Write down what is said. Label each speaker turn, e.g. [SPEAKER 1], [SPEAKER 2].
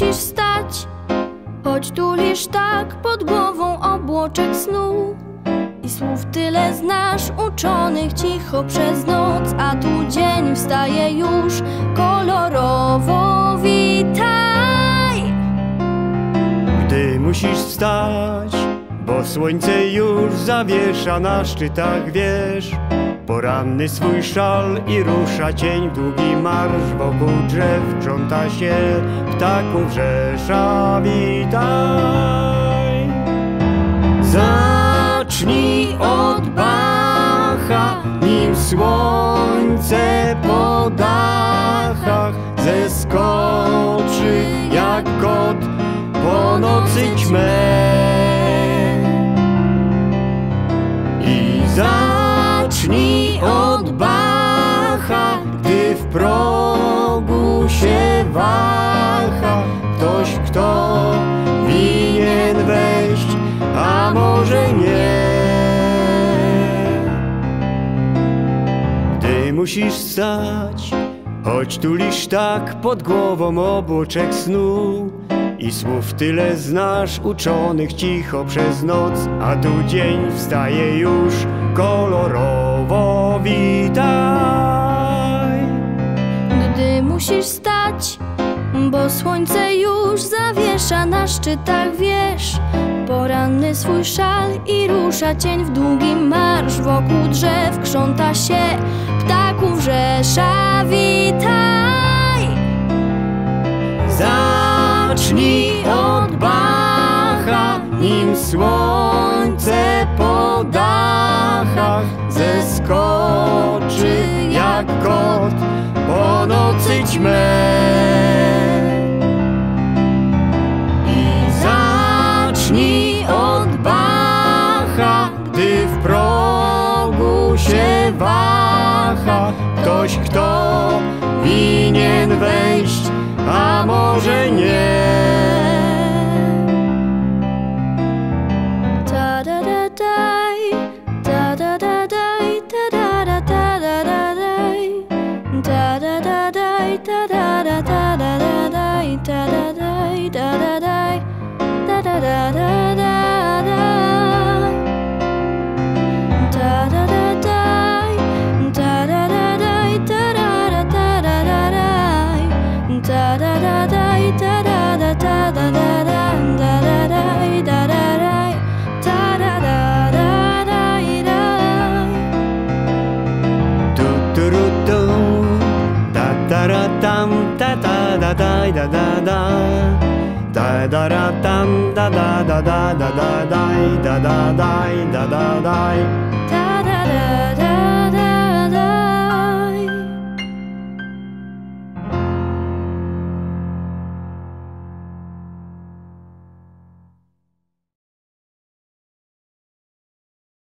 [SPEAKER 1] musisz stać, choć tulisz tak pod głową obłoczek snu. I słów tyle znasz, uczonych cicho przez noc, a tu dzień wstaje już kolorowo. Witaj!
[SPEAKER 2] Gdy musisz wstać, bo słońce już zawiesza na szczytach wież. Poranny swój szal i rusza cień w długi marsz Wokół drzew krząta się ptaków rzesza Witaj! Zacznij od Bacha, nim słońce po dachach zeskoczy jak kot po nocy ćmej. Waha ktoś, kto winien wejść, a może nie. Gdy musisz stać, choć tulisz tak pod głową obłoczek snu i słów tyle znasz uczonych cicho przez noc, a tu dzień wstaje już kolorowo. Witaj!
[SPEAKER 1] Musisz stać, bo słońce już zawiesza na szczytach wież. Poranny swój szal i rusza cień w długi marsz. Wokół drzew krząta się ptaków rzesza. Witaj!
[SPEAKER 2] Zacznij od Bacha, nim słońce po ktoś, kto winien wejść, a może nie.
[SPEAKER 1] Ta da da
[SPEAKER 2] ダダイダダダダダラダンダダダダダダダイダダダイダダダ
[SPEAKER 1] イ